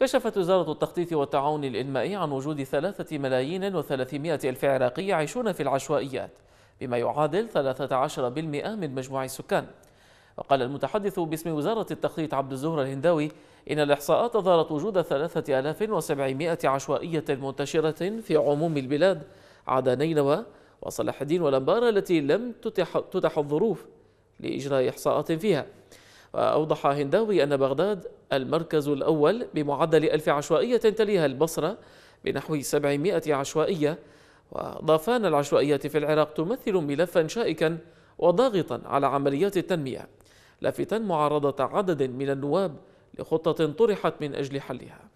كشفت وزارة التخطيط والتعاون الإنمائي عن وجود ثلاثة ملايين وثلاثمائة ألف عراقي يعيشون في العشوائيات بما يعادل 13% من مجموع السكان. وقال المتحدث باسم وزارة التخطيط عبد الزهر الهنداوي إن الإحصاءات أظهرت وجود 3700 عشوائية منتشرة في عموم البلاد عدا نينوى وصلاح الدين والأنبار التي لم تتح, تتح الظروف لإجراء إحصاءات فيها. وأوضح هنداوي أن بغداد المركز الأول بمعدل ألف عشوائية تليها البصرة بنحو 700 عشوائية وأضاف أن العشوائيات في العراق تمثل ملفا شائكا وضاغطا على عمليات التنمية لافتا معارضة عدد من النواب لخطة طرحت من أجل حلها.